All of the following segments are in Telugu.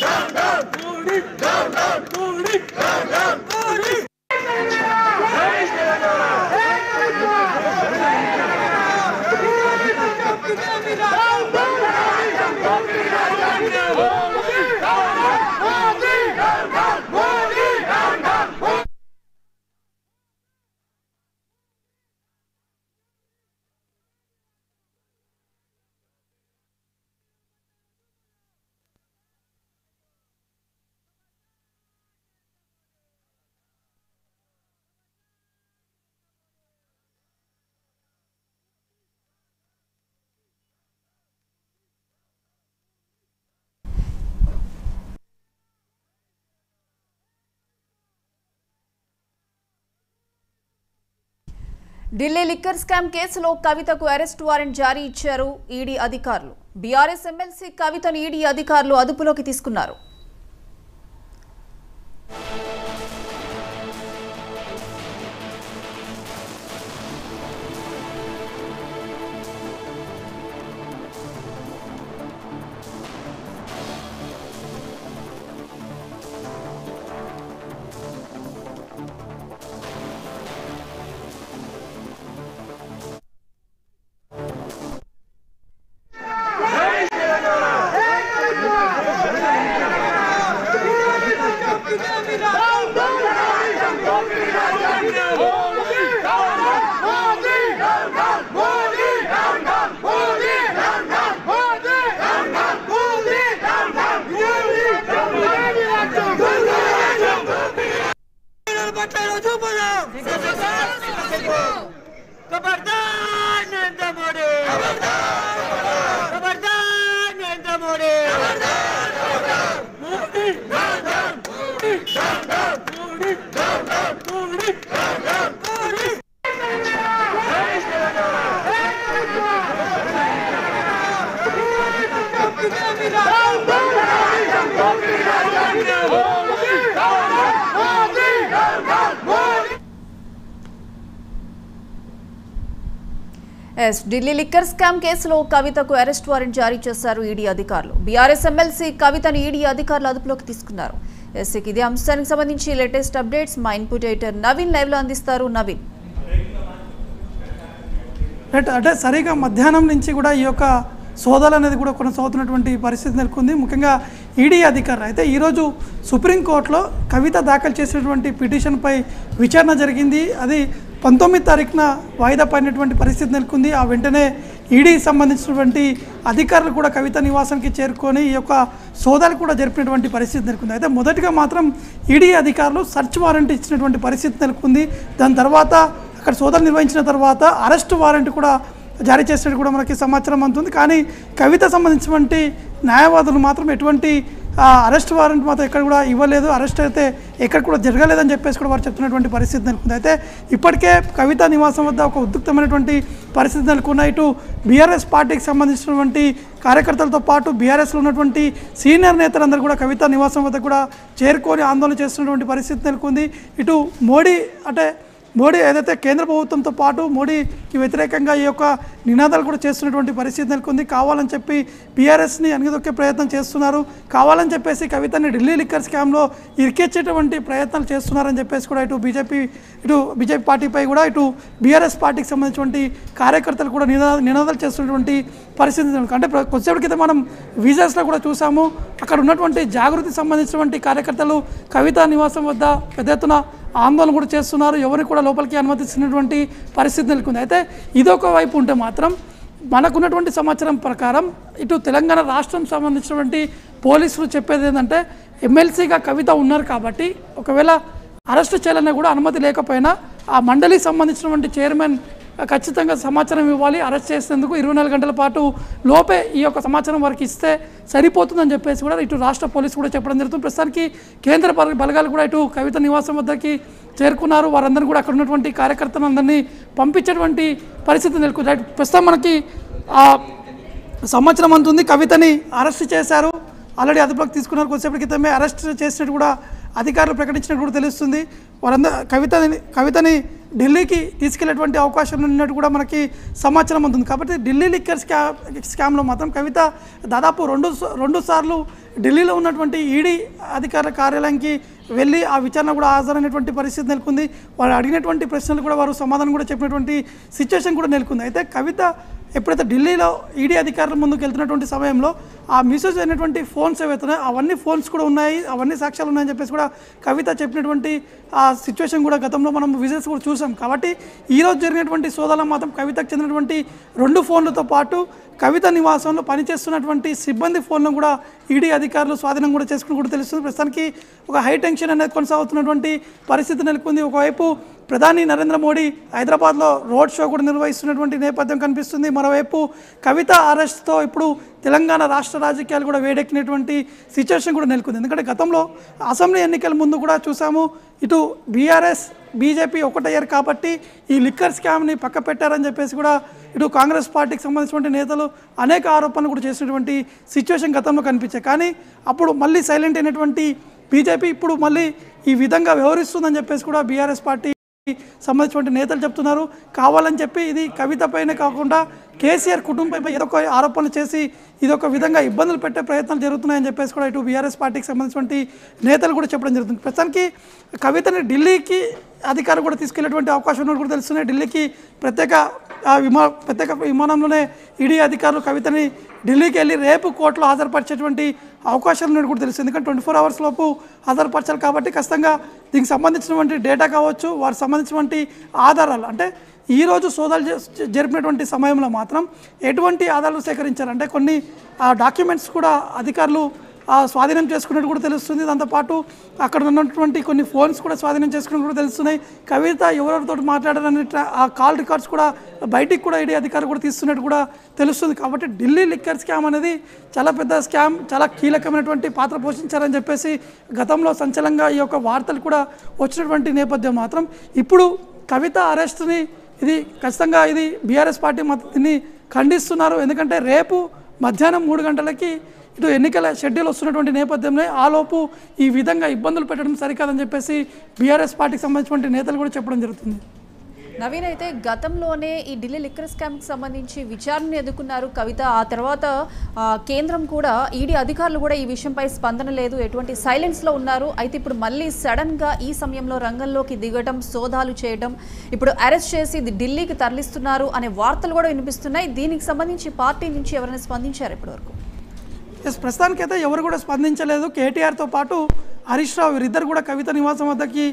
down, down. Delhi liquor scam కేసులో కవితకు అరెస్ట్ వారెంట్ జారీ ఇచ్చారు ఈడీ అధికారులు. బీఆర్ఎస్ ఎమ్మెల్సీ కవితను ఈడీ అధికారులు అదుపులోకి తీసుకున్నారు. ఎస్. ఢిల్లీ లిక్కర్ స్కామ్ కేసులో కవితకు అరెస్ట్ వారెంట్ జారీ చేశారు ఈడీ అధికారులు. బీఆర్ఎస్ ఎమ్మెల్సీ కవితను ఈడీ అధికారులు అదుపులోకి తీసుకున్నారు. ఎస్ ఇదే అంశానికి సంబంధించి లేటెస్ట్ అప్డేట్స్ మా ఇన్పుట్ ఎడిటర్ నవీన్ లైవ్లో అందిస్తారు. నవీన్. అంటే సరిగా మధ్యాహ్నం నుంచి కూడా ఈ యొక్క సోదాలు అనేది కూడా కొనసాగుతున్నటువంటి పరిస్థితి నెలకొంది. ముఖ్యంగా ఈడీ అధికారులు. అయితే ఈరోజు సుప్రీంకోర్టులో కవిత దాఖలు చేసినటువంటి పిటిషన్పై విచారణ జరిగింది. అది పంతొమ్మిది తారీఖున వాయిదా పడినటువంటి పరిస్థితి నెలకొంది. ఆ వెంటనే ఈడీ సంబంధించినటువంటి అధికారులు కూడా కవిత నివాసానికి చేరుకొని ఈ యొక్క సోదాలు కూడా జరిపినటువంటి పరిస్థితి నెలకొంది. అయితే మొదటిగా మాత్రం ఈడీ అధికారులు సర్చ్ వారెంట్ ఇచ్చినటువంటి పరిస్థితి నెలకొంది. దాని తర్వాత అక్కడ సోదాలు నిర్వహించిన తర్వాత అరెస్ట్ వారెంట్ కూడా జారీ చేసినట్టు కూడా మనకి సమాచారం అందుతుంది. కానీ కవిత సంబంధించినటువంటి న్యాయవాదులు మాత్రం ఎటువంటి అరెస్ట్ వారెంట్ మాత్రం ఎక్కడ కూడా ఇవ్వలేదు. అరెస్ట్ అయితే ఎక్కడ కూడా జరగలేదని చెప్పేసి కూడా వారు చెప్తున్నటువంటి పరిస్థితి నెలకొంది. అయితే ఇప్పటికే కవిత నివాసం వద్ద ఒక ఉద్రిక్తమైనటువంటి పరిస్థితి నెలకొన్నాయి. ఇటు బీఆర్ఎస్ పార్టీకి సంబంధించినటువంటి కార్యకర్తలతో పాటు బీఆర్ఎస్లో ఉన్నటువంటి సీనియర్ నేతలందరూ కూడా కవిత నివాసం వద్ద కూడా చేరుకొని ఆందోళన చేస్తున్నటువంటి పరిస్థితి నెలకొంది. ఇటు మోడీ అంటే మోడీ ఏదైతే కేంద్ర ప్రభుత్వంతో పాటు మోడీకి వ్యతిరేకంగా ఈ యొక్క నినాదాలు కూడా చేస్తున్నటువంటి పరిస్థితి నెలకొంది. కావాలని చెప్పి బీఆర్ఎస్ని అణిగిదొక్కే ప్రయత్నం చేస్తున్నారు. కావాలని చెప్పేసి కవితని ఢిల్లీ లిక్కర్ స్కామ్లో ఇరికిచ్చేటువంటి ప్రయత్నాలు చేస్తున్నారని చెప్పేసి కూడా ఇటు బీజేపీ ఇటు బీజేపీ పార్టీపై కూడా ఇటు బీఆర్ఎస్ పార్టీకి సంబంధించినటువంటి కార్యకర్తలు కూడా నినా నినాదాలు చేస్తున్నటువంటి పరిస్థితి అంటే కొద్దిసేపటి క్రితం మనం విజయస్లో కూడా చూసాము. అక్కడ ఉన్నటువంటి జాగృతి సంబంధించినటువంటి కార్యకర్తలు కవితా నివాసం వద్ద పెద్ద ఎత్తున ఆందోళన కూడా చేస్తున్నారు. ఎవరికి కూడా లోపలికి అనుమతిస్తున్నటువంటి పరిస్థితి నెలకొంది. అయితే ఇదొక వైపు ఉంటే మాత్రం మనకున్నటువంటి సమాచారం ప్రకారం ఇటు తెలంగాణ రాష్ట్రం సంబంధించినటువంటి పోలీసులు చెప్పేది ఏంటంటే ఎమ్మెల్సీగా కవిత ఉన్నారు కాబట్టి ఒకవేళ అరెస్ట్ చేయాలన్నా కూడా అనుమతి లేకపోయినా ఆ మండలికి సంబంధించినటువంటి చైర్మన్ ఖచ్చితంగా సమాచారం ఇవ్వాలి. అరెస్ట్ చేసేందుకు ఇరవై నాలుగు గంటల పాటు లోపే ఈ యొక్క సమాచారం వారికి ఇస్తే సరిపోతుందని చెప్పేసి కూడా ఇటు రాష్ట్ర పోలీసు కూడా చెప్పడం జరుగుతుంది. ప్రస్తుతానికి కేంద్ర బలగాలు కూడా ఇటు కవిత నివాసం వద్దకి చేరుకున్నారు. వారందరూ కూడా అక్కడ ఉన్నటువంటి కార్యకర్తలందరినీ పంపించేటువంటి పరిస్థితి నెలకొంది. రైట్ ప్రస్తుతం మనకి సమాచారం సంవత్సరం అంతుంది కవితని అరెస్ట్ చేశారు. ఆల్రెడీ అదుపులోకి తీసుకున్నారు. కొద్దిసేపటి క్రితమే అరెస్ట్ చేసినట్టు కూడా అధికారులు ప్రకటించినట్టు కూడా తెలుస్తుంది. వారందరూ కవితని కవితని ఢిల్లీకి తీసుకెళ్ళేటువంటి అవకాశం ఉన్నట్టు కూడా మనకి సమాచారం ఉంటుంది కాబట్టి ఢిల్లీ లిక్కర్ స్కా స్కామ్లో మాత్రం కవిత దాదాపు రెండు రెండు సార్లు ఢిల్లీలో ఉన్నటువంటి ఈడీ అధికారుల కార్యాలయానికి వెళ్ళి ఆ విచారణ కూడా హాజరైనటువంటి పరిస్థితి నెలకొంది. వారు అడిగినటువంటి ప్రశ్నలు కూడా వారు సమాధానం కూడా చెప్పినటువంటి సిచ్యువేషన్ కూడా నెలకొంది. అయితే కవిత ఎప్పుడైతే ఢిల్లీలో ఈడీ అధికారుల ముందుకు వెళ్తున్నటువంటి సమయంలో ఆ మిస్యూజ్ అయినటువంటి ఫోన్స్ ఏవైతే అవన్నీ ఫోన్స్ కూడా ఉన్నాయి అవన్నీ సాక్ష్యాలు ఉన్నాయని చెప్పేసి కూడా కవిత చెప్పినటువంటి ఆ సిచ్యువేషన్ కూడా గతంలో మనం విజిల్స్ కూడా చూసాం. కాబట్టి ఈరోజు జరిగినటువంటి సోదాలో మాత్రం కవితకు చెందినటువంటి రెండు ఫోన్లతో పాటు కవిత నివాసంలో పనిచేస్తున్నటువంటి సిబ్బంది ఫోన్లను కూడా ఈడీ అధికారులు స్వాధీనం కూడా చేసుకుని కూడా తెలుస్తుంది. ప్రస్తుతానికి ఒక హై టెన్షన్ అనేది కొనసాగుతున్నటువంటి పరిస్థితి నెలకొంది. ఒకవైపు ప్రధాని నరేంద్ర మోడీ హైదరాబాద్లో రోడ్ షో కూడా నిర్వహిస్తున్నటువంటి నేపథ్యం కనిపిస్తుంది. మరోవైపు కవిత అరెస్ట్తో ఇప్పుడు తెలంగాణ రాష్ట్ర రాజకీయాలు కూడా వేడెక్కినటువంటి సిచ్యువేషన్ కూడా నెలకొంది. ఎందుకంటే గతంలో అసెంబ్లీ ఎన్నికల ముందు కూడా చూసాము ఇటు బీఆర్ఎస్ బీజేపీ ఒకటయ్యారు కాబట్టి ఈ లిక్కర్ స్కామ్ని పక్క పెట్టారని చెప్పేసి కూడా ఇటు కాంగ్రెస్ పార్టీకి సంబంధించినటువంటి నేతలు అనేక ఆరోపణలు కూడా చేసినటువంటి సిచ్యువేషన్ గతంలో కనిపించాయి. కానీ అప్పుడు మళ్ళీ సైలెంట్ అయినటువంటి బీజేపీ ఇప్పుడు మళ్ళీ ఈ విధంగా వ్యవహరిస్తుందని చెప్పేసి కూడా బీఆర్ఎస్ పార్టీ సంబంధించినటువంటి నేతలు చెప్తున్నారు. కావాలని చెప్పి ఇది కవిత పైన కాకుండా కేసీఆర్ కుటుంబంపై ఏదో ఒక ఆరోపణలు చేసి ఇదొక విధంగా ఇబ్బందులు పెట్టే ప్రయత్నాలు జరుగుతున్నాయని చెప్పేసి కూడా ఇటు బీఆర్ఎస్ పార్టీకి సంబంధించినటువంటి నేతలు కూడా చెప్పడం జరుగుతుంది. ప్రస్తుతానికి కవితని ఢిల్లీకి అధికారులు కూడా తీసుకెళ్ళేటువంటి అవకాశం ఉన్నట్టు కూడా తెలుస్తున్నాయి. ఢిల్లీకి ప్రత్యేక ఆ విమా ప్రత్యేక విమానంలోనే ఈడీ అధికారులు కవితని ఢిల్లీకి వెళ్ళి రేపు కోర్టులో హాజరుపరిచేటువంటి అవకాశాలు ఉన్నట్టు కూడా తెలుస్తుంది. ఎందుకంటే ట్వంటీ ఫోర్ అవర్స్ లోపు హాజరుపరచాలి కాబట్టి ఖచ్చితంగా దీనికి సంబంధించినటువంటి డేటా కావచ్చు వారికి సంబంధించినటువంటి ఆధారాలు. అంటే ఈరోజు సోదాలు జరిపినటువంటి సమయంలో మాత్రం ఎటువంటి ఆధారాలు సేకరించారంటే కొన్ని డాక్యుమెంట్స్ కూడా అధికారులు స్వాధీనం చేసుకున్నట్టు కూడా తెలుస్తుంది. దాంతోపాటు అక్కడ ఉన్నటువంటి కొన్ని ఫోన్స్ కూడా స్వాధీనం చేసుకున్నట్టు కూడా తెలుస్తున్నాయి. కవిత ఎవరెవరితో మాట్లాడారని ఆ కాల్ రికార్డ్స్ కూడా బయటికి కూడా ఈడీ అధికారులు కూడా తీస్తున్నట్టు కూడా తెలుస్తుంది. కాబట్టి ఢిల్లీ లిక్కర్ స్కామ్ అనేది చాలా పెద్ద స్కామ్ చాలా కీలకమైనటువంటి పాత్ర పోషించారని చెప్పేసి గతంలో సంచలంగా ఈ యొక్క వార్తలు కూడా వచ్చినటువంటి నేపథ్యం మాత్రం. ఇప్పుడు కవిత అరెస్ట్ని ఇది ఖచ్చితంగా ఇది బీఆర్ఎస్ పార్టీ మద్దతుని దీన్ని ఖండిస్తున్నారు. ఎందుకంటే రేపు మధ్యాహ్నం మూడు గంటలకి ఇటు ఎన్నికల షెడ్యూల్ వస్తున్నటువంటి నేపథ్యంలో ఆలోపు ఈ విధంగా ఇబ్బందులు పెట్టడం సరికాదని చెప్పేసి బీఆర్ఎస్ పార్టీకి సంబంధించినటువంటి నేతలు కూడా చెప్పడం జరుగుతుంది. నవీన్ అయితే గతంలోనే ఈ ఢిల్లీ లిక్కర్ స్కామ్కి సంబంధించి విచారణను ఎదుర్కొన్నారు కవిత. ఆ తర్వాత ఆ, కేంద్రం కూడా ఈడీ అధికారులు కూడా ఈ విషయంపై స్పందన లేదు. ఎటువంటి సైలెన్స్లో ఉన్నారు. అయితే ఇప్పుడు మళ్ళీ సడన్గా ఈ సమయంలో రంగంలోకి దిగటం సోదాలు చేయడం ఇప్పుడు అరెస్ట్ చేసి ఇది ఢిల్లీకి తరలిస్తున్నారు అనే వార్తలు కూడా వినిపిస్తున్నాయి. దీనికి సంబంధించి పార్టీ నుంచి ఎవరైనా స్పందించారు ఇప్పటివరకు? ప్రస్తుతానికైతే ఎవరు కూడా స్పందించలేదు. కేటీఆర్తో పాటు హరీష్ రావు వీరిద్దరు కూడా కవిత నివాసం వద్దకి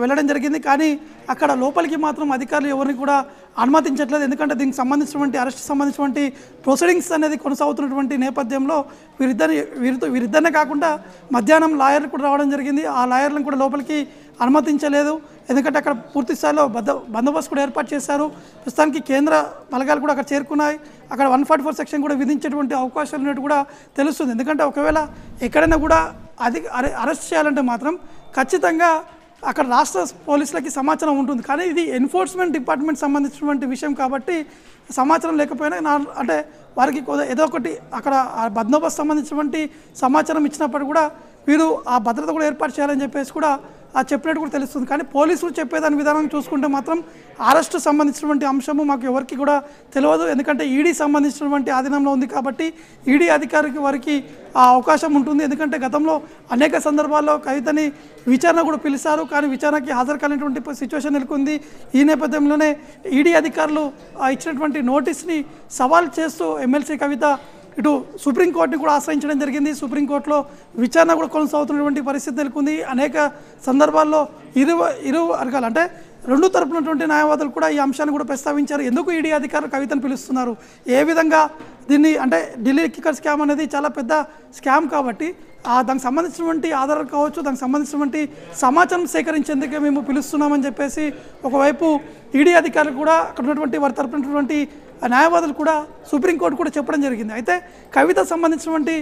వెళ్ళడం జరిగింది. కానీ అక్కడ లోపలికి మాత్రం అధికారులు ఎవరిని కూడా అనుమతించట్లేదు. ఎందుకంటే దీనికి సంబంధించినటువంటి అరెస్ట్ సంబంధించినటువంటి ప్రొసీడింగ్స్ అనేది కొనసాగుతున్నటువంటి నేపథ్యంలో వీరిద్దరి వీరితో వీరిద్దరినే కాకుండా మధ్యాహ్నం లాయర్లు కూడా రావడం జరిగింది. ఆ లాయర్లను కూడా లోపలికి అనుమతించలేదు. ఎందుకంటే అక్కడ పూర్తి స్థాయిలో బద్ద బందోబస్తు కూడా ఏర్పాటు చేశారు. ప్రస్తుతానికి కేంద్ర బలగాలు కూడా అక్కడ చేరుకున్నాయి. అక్కడ వన్ ఫార్టీ ఫోర్ సెక్షన్ కూడా విధించేటువంటి అవకాశాలు ఉన్నట్టు కూడా తెలుస్తుంది. ఎందుకంటే ఒకవేళ ఎక్కడైనా కూడా అది అరె- అరెస్ట్ చేయాలంటే మాత్రం ఖచ్చితంగా అక్కడ రాష్ట్ర పోలీసులకి సమాచారం ఉంటుంది. కానీ ఇది ఎన్ఫోర్స్మెంట్ డిపార్ట్మెంట్ సంబంధించినటువంటి విషయం కాబట్టి సమాచారం లేకపోయినా నా అంటే వారికి ఏదో ఒకటి అక్కడ ఆ బందోబస్తు సంబంధించినటువంటి సమాచారం ఇచ్చినప్పుడు కూడా వీరు ఆ భద్రత కూడా ఏర్పాటు చేయాలని చెప్పేసి కూడా చెప్పినట్టు కూడా తెలుస్తుంది. కానీ పోలీసులు చెప్పేదాని విధానం చూసుకుంటే మాత్రం అరెస్ట్ సంబంధించినటువంటి అంశము మాకు ఎవరికి కూడా తెలియదు. ఎందుకంటే ఈడీ సంబంధించినటువంటి ఆధీనంలో ఉంది కాబట్టి ఈడీ అధికారికి వారికి ఆ అవకాశం ఉంటుంది. ఎందుకంటే గతంలో అనేక సందర్భాల్లో కవితని విచారణ కూడా పిలిచారు. కానీ విచారణకి హాజరు కానిటువంటి సిచ్యువేషన్ నెలకొంది. ఈ నేపథ్యంలోనే ఈడీ అధికారులు ఇచ్చినటువంటి నోటీస్ని సవాల్ చేస్తూ ఎమ్మెల్సీ కవిత ఇటు సుప్రీంకోర్టుని కూడా ఆశ్రయించడం జరిగింది. సుప్రీంకోర్టులో విచారణ కూడా కొనసాగుతున్నటువంటి పరిస్థితి నెలకొంది. అనేక సందర్భాల్లో ఇరు ఇరు వర్గాలు అంటే రెండు తరపునటువంటి న్యాయవాదులు కూడా ఈ అంశాన్ని కూడా ప్రస్తావించారు. ఎందుకు ఈడీ అధికారులు కవితను పిలుస్తున్నారు? ఏ విధంగా దీన్ని అంటే ఢిల్లీ కిక్కర్ స్కామ్ అనేది చాలా పెద్ద స్కామ్ కాబట్టి దానికి సంబంధించినటువంటి ఆధారాలు కావచ్చు దానికి సంబంధించినటువంటి సమాచారం సేకరించేందుకే మేము పిలుస్తున్నామని చెప్పేసి ఒకవైపు ఈడీ అధికారులు కూడా అక్కడ ఉన్నటువంటి వారి తరపునటువంటి న్యాయవాదులు కూడా సుప్రీంకోర్టు కూడా చెప్పడం జరిగింది. అయితే కవిత సంబంధించినటువంటి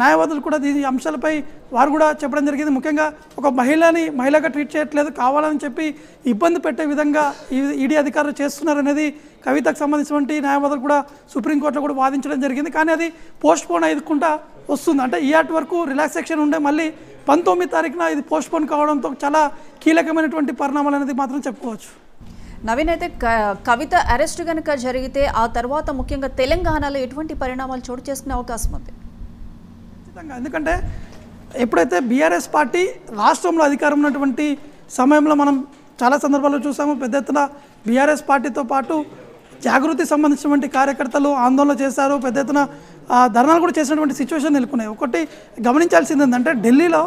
న్యాయవాదులు కూడా దీని అంశాలపై వారు కూడా చెప్పడం జరిగింది. ముఖ్యంగా ఒక మహిళని మహిళగా ట్రీట్ చేయట్లేదు కావాలని చెప్పి ఇబ్బంది పెట్టే విధంగా ఈ ఈడీ అధికారులు చేస్తున్నారనేది కవితకు సంబంధించినటువంటి న్యాయవాదులు కూడా సుప్రీంకోర్టులో కూడా వాదించడం జరిగింది. కానీ అది పోస్ట్ పోన్ అయ్యకుండా వస్తుంది. అంటే ఈ ఇయాటి వరకు రిలాక్సేషన్ ఉండే మళ్ళీ పంతొమ్మిది తారీఖున ఇది పోస్ట్ పోన్ కావడంతో చాలా కీలకమైనటువంటి పరిణామాలు అనేది మాత్రం చెప్పుకోవచ్చు. నవీన్ అయితే క- కవిత అరెస్ట్ కనుక జరిగితే ఆ తర్వాత ముఖ్యంగా తెలంగాణలో ఎటువంటి పరిణామాలు చోటు చేసుకునే అవకాశం ఉంది? ఖచ్చితంగా. ఎందుకంటే ఎప్పుడైతే బీఆర్ఎస్ పార్టీ రాష్ట్రంలో అధికారం ఉన్నటువంటి సమయంలో మనం చాలా సందర్భాల్లో చూసాము పెద్ద ఎత్తున బీఆర్ఎస్ పార్టీతో పాటు జాగృతి సంబంధించినటువంటి కార్యకర్తలు ఆందోళన చేశారు పెద్ద ఎత్తున ధర్నాలు కూడా చేసినటువంటి సిచ్యువేషన్ నెలకొన్నాయి. ఒకటి గమనించాల్సింది ఏంటంటే ఢిల్లీలో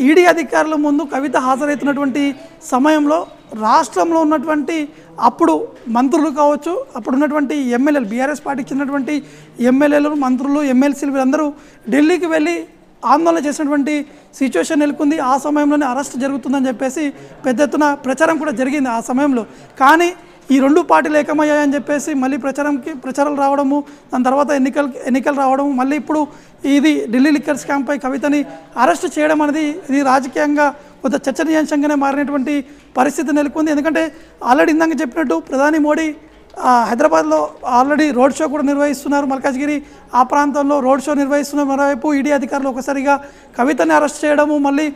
ఈడీ అధికారుల ముందు కవిత హాజరవుతున్నటువంటి సమయంలో రాష్ట్రంలో ఉన్నటువంటి అప్పుడు మంత్రులు కావచ్చు అప్పుడు ఉన్నటువంటి ఎమ్మెల్యేలు బీఆర్ఎస్ పార్టీకి చెందినటువంటి ఎమ్మెల్యేలు మంత్రులు ఎమ్మెల్సీలు వీరందరూ ఢిల్లీకి వెళ్ళి ఆందోళన చేసినటువంటి సిచ్యువేషన్ నెలకొంది. ఆ సమయంలోనే అరెస్ట్ జరుగుతుందని చెప్పేసి పెద్ద ఎత్తున ప్రచారం కూడా జరిగింది ఆ సమయంలో. కానీ ఈ రెండు పార్టీలు ఏకమయ్యాయని చెప్పేసి మళ్ళీ ప్రచారంకి ప్రచారాలు రావడము దాని తర్వాత ఎన్నికలు ఎన్నికలు రావడము మళ్ళీ ఇప్పుడు ఇది ఢిల్లీ లిక్కర్ స్కామ్పై కవితని అరెస్ట్ చేయడం అనేది ఇది రాజకీయంగా కొంత చర్చనీయాంశంగానే మారినటువంటి పరిస్థితి నెలకొంది. ఎందుకంటే ఆల్రెడీ ఇందాక చెప్పినట్టు ప్రధాని మోడీ హైదరాబాద్లో ఆల్రెడీ రోడ్ షో కూడా నిర్వహిస్తున్నారు మల్కాజ్గిరి. ఆ ప్రాంతంలో రోడ్ షో నిర్వహిస్తున్న మరోవైపు ఈడీ అధికారులు ఒకసారిగా కవితని అరెస్ట్ చేయడము మళ్ళీ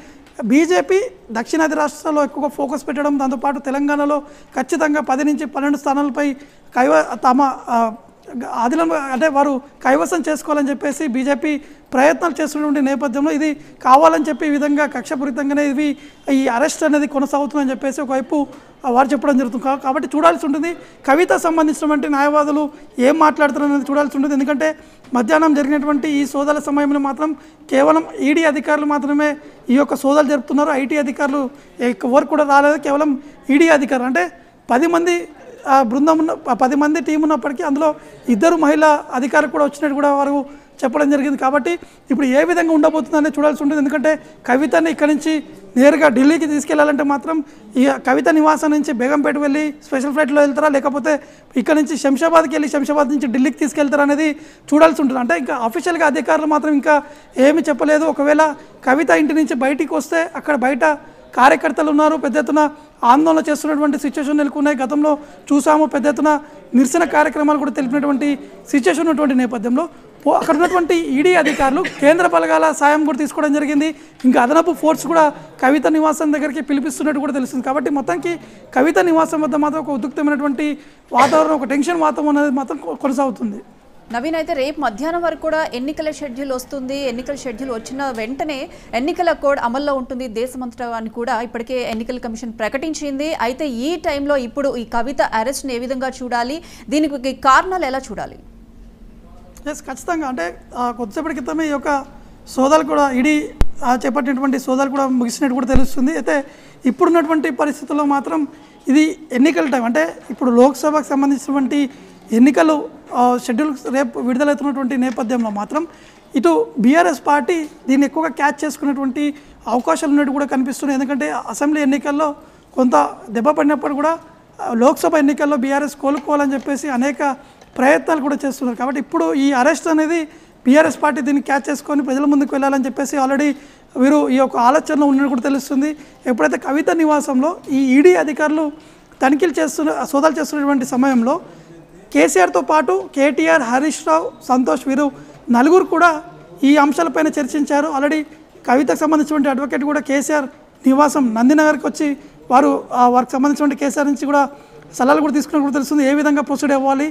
బీజేపీ దక్షిణాది రాష్ట్రాల్లో ఎక్కువగా ఫోకస్ పెట్టడం దాంతోపాటు తెలంగాణలో ఖచ్చితంగా పది నుంచి పన్నెండు స్థానాలపై కైవ తమ ఆదిలం అంటే వారు కైవసం చేసుకోవాలని చెప్పేసి బీజేపీ ప్రయత్నాలు చేస్తున్నటువంటి నేపథ్యంలో ఇది కావాలని చెప్పి ఈ విధంగా కక్షపూరితంగానే ఇవి ఈ అరెస్ట్ అనేది కొనసాగుతుందని చెప్పేసి ఒకవైపు వారు చెప్పడం జరుగుతుంది. కాబట్టి చూడాల్సి ఉంటుంది. కవిత సంబంధించినటువంటి న్యాయవాదులు ఏం మాట్లాడుతున్నారు అనేది చూడాల్సి ఉంటుంది. ఎందుకంటే మధ్యాహ్నం జరిగినటువంటి ఈ సోదాల సమయంలో మాత్రం కేవలం ఈడీ అధికారులు మాత్రమే ఈ యొక్క సోదాలు జరుపుతున్నారు. ఐటీ అధికారులు ఎవరు కూడా రాలేదు. కేవలం ఈడీ అధికారులు. అంటే పది మంది బృందం ఉన్న పది మంది టీం ఉన్నప్పటికీ అందులో ఇద్దరు మహిళా అధికారులు కూడా వచ్చినట్టు కూడా వారు చెప్పడం జరిగింది. కాబట్టి ఇప్పుడు ఏ విధంగా ఉండబోతుందనేది చూడాల్సి ఉంటుంది. ఎందుకంటే కవితని ఇక్కడి నుంచి నేరుగా ఢిల్లీకి తీసుకెళ్ళాలంటే మాత్రం ఈ కవిత నివాసం నుంచి బేగంపేట వెళ్ళి స్పెషల్ ఫ్లైట్లో వెళ్తారా? లేకపోతే ఇక్కడ నుంచి శంషాబాద్కి వెళ్ళి శంషాబాద్ నుంచి ఢిల్లీకి తీసుకెళ్తారా అనేది చూడాల్సి ఉంటుంది. అంటే ఇంకా అఫీషియల్గా అధికారులు మాత్రం ఇంకా ఏమీ చెప్పలేదు. ఒకవేళ కవిత ఇంటి నుంచి బయటికి వస్తే అక్కడ బయట కార్యకర్తలు ఉన్నారు పెద్ద ఎత్తున ఆందోళన చేస్తున్నటువంటి సిచ్యువేషన్ నెలకొన్నాయి. గతంలో చూసాము పెద్ద ఎత్తున నిరసన కార్యక్రమాలు కూడా తెలిపినటువంటి సిచ్యువేషన్ ఉన్నటువంటి నేపథ్యంలో. అక్కడ ఉన్నటువంటి ఈడీ అధికారులు కేంద్ర బలగాల సాయం కూడా తీసుకోవడం జరిగింది. ఇంకా అదనపు ఫోర్స్ కూడా కవిత నివాసం దగ్గరికి పిలిపిస్తున్నట్టు కూడా తెలుస్తుంది. కాబట్టి మొత్తానికి కవిత నివాసం వద్ద మాత్రం ఒక ఉద్యుక్తమైనటువంటి వాతావరణం ఒక టెన్షన్ వాతావరణం అనేది మాత్రం కొనసాగుతుంది. నవీన్ అయితే రేపు మధ్యాహ్నం వరకు కూడా ఎన్నికల షెడ్యూల్ వస్తుంది. ఎన్నికల షెడ్యూల్ వచ్చిన వెంటనే ఎన్నికల కోడ్ అమల్లో ఉంటుంది. దేశమంతటా అని కూడా ఇప్పటికే ఎన్నికల కమిషన్ ప్రకటించింది. అయితే ఈ టైంలో ఇప్పుడు ఈ కవిత అరెస్ట్ని ఏ విధంగా చూడాలి? దీనికి కారణాలు ఎలా చూడాలి? ఎస్ ఖచ్చితంగా. అంటే కొద్దిసేపటి క్రితమే ఈ యొక్క సోదాలు కూడా ఇడీ ఆ, చేపట్టినటువంటి సోదాలు కూడా ముగిసినట్టు కూడా తెలుస్తుంది. అయితే ఇప్పుడున్నటువంటి పరిస్థితుల్లో మాత్రం ఇది ఎన్నికల టైం. అంటే ఇప్పుడు లోక్సభకు సంబంధించినటువంటి ఎన్నికలు షెడ్యూల్ రేపు విడుదలవుతున్నటువంటి నేపథ్యంలో మాత్రం ఇటు బీఆర్ఎస్ పార్టీ దీన్ని ఎక్కువగా క్యాచ్ చేసుకునేటువంటి అవకాశాలు ఉన్నట్టు కూడా కనిపిస్తున్నాయి. ఎందుకంటే అసెంబ్లీ ఎన్నికల్లో కొంత దెబ్బ పడినప్పుడు కూడా లోక్సభ ఎన్నికల్లో బీఆర్ఎస్ కోలుకోవాలని చెప్పేసి అనేక ప్రయత్నాలు కూడా చేస్తున్నారు. కాబట్టి ఇప్పుడు ఈ అరెస్ట్ అనేది బీఆర్ఎస్ పార్టీ దీన్ని క్యాచ్ చేసుకొని ప్రజల ముందుకు వెళ్ళాలని చెప్పేసి ఆల్రెడీ వీరు ఈ యొక్క ఆలోచనలో ఉన్నట్టు కూడా తెలుస్తుంది. ఎప్పుడైతే కవిత నివాసంలో ఈ ఈడీ అధికారులు తనిఖీలు చేస్తున్న సోదాలు చేస్తున్నటువంటి సమయంలో కేసీఆర్తో పాటు కేటీఆర్ హరీష్ రావు సంతోష్ వీరు నలుగురు కూడా ఈ అంశాలపైన చర్చించారు. ఆల్రెడీ కవితకు సంబంధించినటువంటి అడ్వకేట్ కూడా కేసీఆర్ నివాసం నందినగర్కి వచ్చి వారు ఆ వారికి సంబంధించినటువంటి కేసీఆర్ నుంచి కూడా సలహాలు కూడా తీసుకున్నట్టు కూడా తెలుస్తుంది. ఏ విధంగా ప్రొసీడ్ అవ్వాలి?